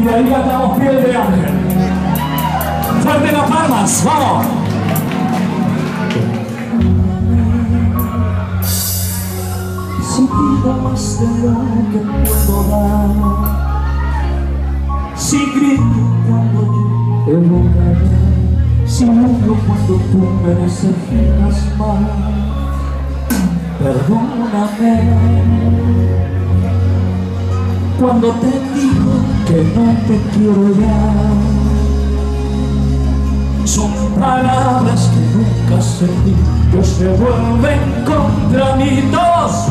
y de ahí cantamos piel de ángel. Fuerte las palmas, vamos. Si pido más de lo que puedo dar Si grito cuando yo evocaré Si huyo cuando tú me desafinas más Perdóname Cuando te digo que no te quiero ya. Son palabras que nunca sentí Que se vuelven contra mí dos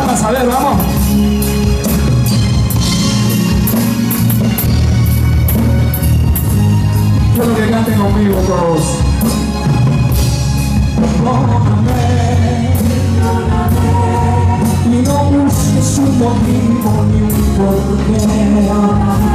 guitarras, a ver, vamos. Quiero que canten conmigo todos. Perdóname, y no busques un motivo ni un porqué.